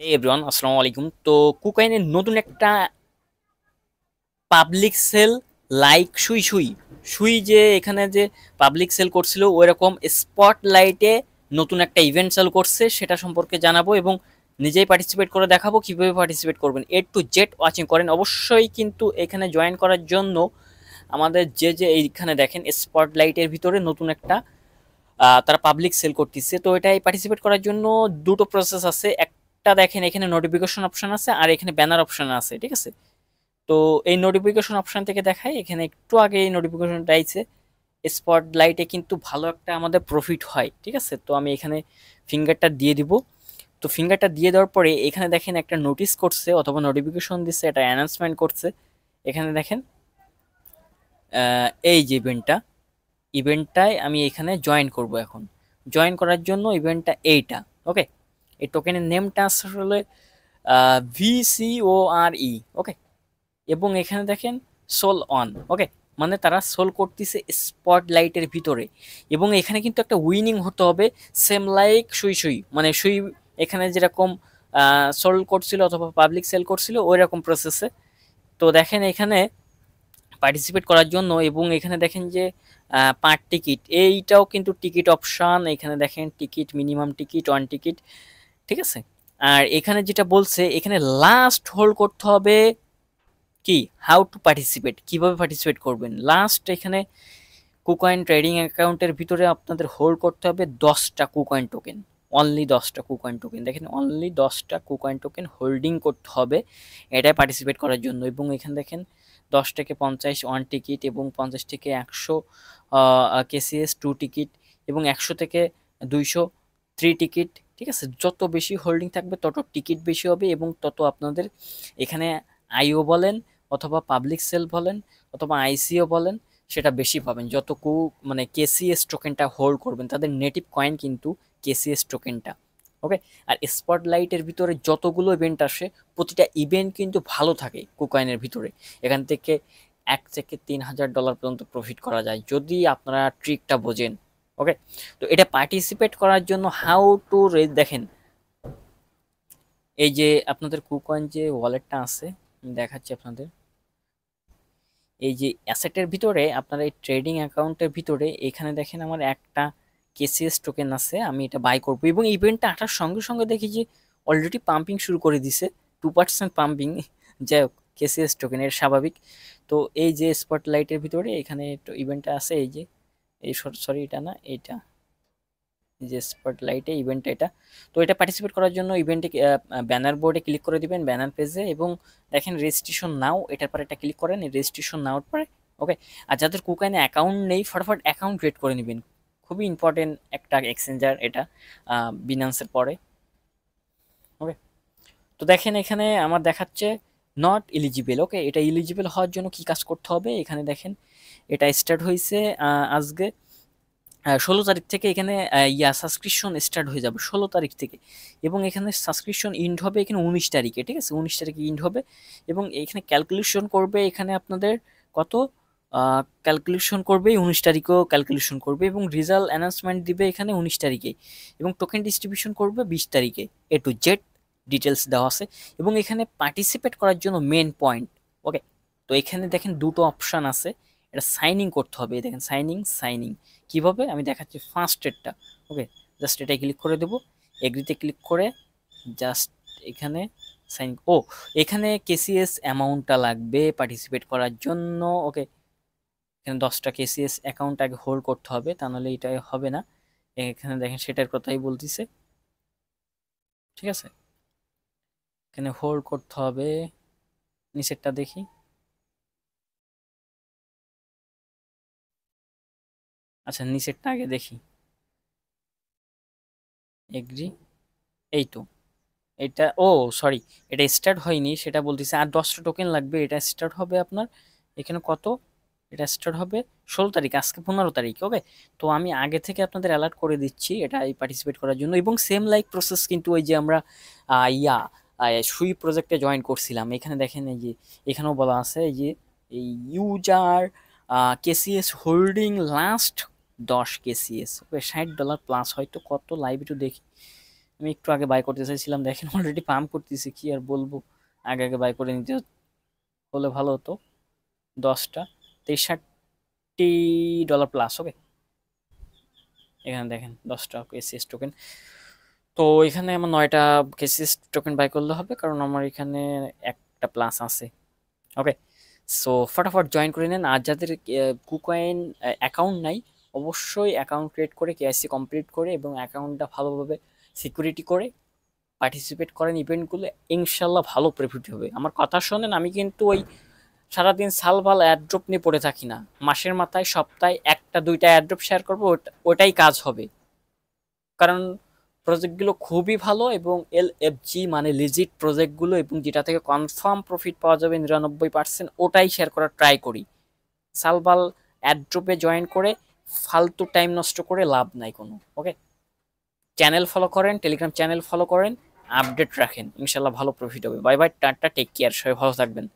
এই এভরিওয়ান আসসালামু আলাইকুম তো কুকাইনের নতুন একটা পাবলিক সেল লাইক সুই সুই। সুই যে এখানে যে পাবলিক সেল করছিল, ওইরকম স্পট লাইটে নতুন একটা ইভেন্ট সেল করছে, সেটা সম্পর্কে জানাব এবং নিজেই পার্টিসিপেট করে দেখাবো কীভাবে পার্টিসিপেট করবেন। এ টু জেড ওয়াচিং করেন। অবশ্যই কিন্তু এখানে জয়েন করার জন্য আমাদের যে যে এইখানে দেখেন স্পট লাইটের ভিতরে নতুন একটা তারা পাবলিক সেল করতেছে। তো এটাই পার্টিসিপেট করার জন্য দুটো প্রসেস আছে। একটা দেখেন, এখানে নোটিফিকেশন অপশন আছে আর এখানে ব্যানার অপশন আছে, ঠিক আছে? তো এই নোটিফিকেশন অপশন থেকে দেখায় এখানে একটু আগে এই নোটিফিকেশনটা আইছে স্পট লাইটে কিন্তু ভালো একটা আমাদের প্রফিট হয়, ঠিক আছে? তো আমি এখানে ফিঙ্গারটা দিয়ে দিব। তো ফিঙ্গারটা দিয়ে দেওয়ার পরে এখানে দেখেন একটা নোটিস করছে অথবা নোটিফিকেশন দিচ্ছে এটা অ্যানাউন্সমেন্ট করছে। এখানে দেখেন এই যে ইভেন্টটা ইভেন্টটায় আমি এখানে জয়েন করব এখন। জয়েন করার জন্য ইভেন্টটা এইটা ওকে এই টোকেনের নেমটা আসলে ভিসিওআরই ওকে এবং এখানে দেখেন সোল অন ওকে মানে তারা সোল করতেছে স্পট লাইটের ভিতরে। এবং এখানে কিন্তু একটা উইনিং হতে হবে সেম লাইক সুই সুই। মানে সুই এখানে যেরকম সোল করছিল অথবা পাবলিক সেল করছিল ওই রকম প্রসেসে তো দেখেন এখানে পার্টিসিপেট করার জন্য এবং এখানে দেখেন যে পার টিকিট এইটাও কিন্তু টিকিট অপশান এখানে দেখেন ticket minimum ticket one ticket ঠিক আছে? আর এখানে যেটা বলছে, এখানে লাস্ট হোল্ড করতে হবে কি? হাউ টু পার্টিসিপেট কীভাবে পার্টিসিপেট করবেন? লাস্ট এখানে কুকয়েন ট্রেডিং অ্যাকাউন্টের ভিতরে আপনাদের হোল্ড করতে হবে দশটা কুকয়েন টোকেন অনলি দশটা কুকয়েন টোকেন দেখেন অনলি দশটা কুকয়েন টোকেন হোল্ডিং করতে হবে এটাই পার্টিসিপেট করার জন্য। এবং এখানে দেখেন, দশ থেকে পঞ্চাশ ওয়ান টিকিট এবং পঞ্চাশ থেকে একশো কেসিএস টু টিকিট এবং একশো থেকে দুইশো থ্রি টিকিট ঠিক আছে? যত বেশি হোল্ডিং থাকবে, তত টিকিট বেশি হবে এবং তত আপনাদের এখানে আইও বলেন অথবা পাবলিক সেল বলেন অথবা আইসিও বলেন, সেটা বেশি পাবেন। যত কু মানে কেসিএস টোকেনটা হোল্ড করবেন, তাদের নেটিভ কয়েন কিন্তু কেসিএস টোকেনটা ওকে আর স্পট লাইটের ভিতরে যতগুলো ইভেন্ট আসে, প্রতিটা ইভেন্ট কিন্তু ভালো থাকে কুকয়েনের ভিতরে। এখান থেকে এক থেকে তিন হাজার ডলার পর্যন্ত প্রফিট করা যায়। যদি আপনারা ট্রিকটা বোঝেন ওকে তো এটা পার্টিসিপেট করার জন্য হাউ টু রেজ দেখেন, এই যে আপনাদের কুকন যে ওয়ালেটটা আছে দেখাচ্ছি আপনাদের। এই যে অ্যাসেটের ভিতরে, আপনার এই ট্রেডিং অ্যাকাউন্টের ভিতরে, এখানে দেখেন আমার একটা কেসিএস টোকেন আছে, আমি এটা বাই করব। এবং ইভেন্টটা আসার সঙ্গে সঙ্গে দেখি যে অলরেডি পাম্পিং শুরু করে দিছে টু পার্সেন্ট পাম্পিং যাই হোক কেসিএস টোকেন এর স্বাভাবিক। তো এই যে স্পটলাইটের ভিতরে, এখানে ইভেন্টটা আছে, এই যে এই সরি এটা না এই যে স্পটলাইটে ইভেন্ট এটা। তো এটা পার্টিসিপেট করার জন্য ইভেন্টে ব্যানার বোর্ডে ক্লিক করে দিবেন ব্যানার পেজে এবং দেখেন রেজিস্ট্রেশন নাও এটার পরে এটা ক্লিক করেন রেজিস্ট্রেশন নাওর পরে ওকে আর যাদের কুকাইনে অ্যাকাউন্ট নেই, ফটাফট অ্যাকাউন্ট ক্রিয়েট করে নেবেন। খুবই ইম্পর্টেন্ট একটা এক্সচেঞ্জার এটা বিনান্সের পরে ওকে তো দেখেন এখানে আমার দেখাচ্ছে নট এলিজিবল ওকে এটা এলিজিবল হওয়ার জন্য কি কাজ করতে হবে? এখানে দেখেন এটা স্টার্ট হয়েছে আজকে। ষোলো তারিখ থেকে এখানে ইয়া সাবস্ক্রিপশন স্টার্ট হয়ে যাবে, ষোলো তারিখ থেকে। এবং এখানে সাবস্ক্রিপশন ইন্ড হবে এখানে উনিশ তারিখে, ঠিক আছে? উনিশ তারিখে ইন্ড হবে। এবং এখানে ক্যালকুলেশন করবে এখানে আপনাদের কত? ক্যালকুলেশন করবে, উনিশ তারিখেও ক্যালকুলেশন করবে এবং রেজাল্ট অ্যানাউন্সমেন্ট দিবে এখানে উনিশ তারিখে। এবং টোকেন ডিস্ট্রিবিউশন করবে বিশ তারিখে। এ টু জেড ডিটেলস দেওয়া আছে। এবং এখানে পার্টিসিপেট করার জন্য মেন পয়েন্ট ওকে তো এখানে দেখেন দুটো অপশান আছে। এটা সাইনিং করতে হবে। দেখেন সাইনিং সাইনিং কীভাবে? আমি দেখাচ্ছি ফার্স্ট এডটা ওকে জাস্ট এটা ক্লিক করে দেবো। এগ্রিতে ক্লিক করে জাস্ট এখানে সাইন ও, এখানে কেসিএস অ্যামাউন্টটা লাগবে পার্টিসিপেট করার জন্য। ওকে এখানে দশটা কেসিএস অ্যাকাউন্ট আগে হোল্ড করতে হবে, তা নাহলে এটা হবে না। এখানে দেখেন, সেটার কথাই বলতেছে। ঠিক আছে? এখানে হোল্ড করতে হবে। নিচেরটা দেখি। আচ্ছা নিচেরটা আগে দেখি। এগ্রি এই তো। এটা, ও সরি এটা স্টার্ট হয়নি, সেটা বলতেছে। আর দশটা টোকেন লাগবে, এটা স্টার্ট হবে আপনার, এখানে কত? এটা স্টার্ট হবে ষোলো তারিখ, আজকে পনেরো তারিখ ওকে তো আমি আগে থেকে আপনাদের অ্যালার্ট করে দিচ্ছি, এটা এই পার্টিসিপেট করার জন্য। এবং সেম লাইক প্রসেস কিন্তু ওই যে আমরা ইয়া সুই প্রজেক্টে জয়েন করছিলাম। এখানে দেখেন এই যে, এখানেও বলা আছে এই যে এই ইউজার কেসিএস হোল্ডিং লাস্ট দশ কেসিএস ওকে, ষাট ডলার প্লাস হয়তো কত লাইভ একটু দেখি। আমি একটু আগে বাই করতে চাইছিলাম, দেখেন অলরেডি পাম্প করতেছি, কি আর বলব? আগে আগে বাই করে নিতে হলে ভালো হতো। দশটা, তেষট্টি ডলার প্লাস ওকে এখানে দেখেন, দশটা কেসিএস টোকেন তো এখানে আমার নয়টা কেসিএস টোকেন বাই করলে হবে, কারণ আমার এখানে একটা প্লাস আছে। ওকে সো ফটাফট জয়েন করে নেন। আর যাদের কুকয়েন অ্যাকাউন্ট নাই অবশ্যই অ্যাকাউন্ট ক্রিয়েট করে কেআইসি কমপ্লিট করে এবং অ্যাকাউন্টটা ভালোভাবে সিকিউরিটি করে পার্টিসিপেট করেন ইভেন্টগুলো ইনশাল্লাহ ভালো প্রফিট হবে। আমার কথা শোনেন, আমি কিন্তু ওই সারাদিন সালভাল অ্যাড্রপ নিয়ে পড়ে থাকি না। মাসের মাথায়, সপ্তাহে একটা, দুইটা অ্যাড্রপ শেয়ার করব ওটাই কাজ হবে। কারণ প্রজেক্টগুলো খুবই ভালো এবং এল এফ জি মানে লিজিট প্রজেক্টগুলো এবং যেটা থেকে কনফার্ম প্রফিট পাওয়া যাবে নিরানব্বই পার্সেন্ট ওটাই শেয়ার করার ট্রাই করি। সালভাল অ্যাড্রপে জয়েন করে ফালতু টাইম নষ্ট করে লাভ নাই কোনো ওকে চ্যানেল ফলো করেন টেলিগ্রাম চ্যানেল ফলো করেন আপডেট রাখেন ইনশাল্লাহ ভালো প্রফিট হবে। Bye bye tata take care সবাই ভালো থাকবেন।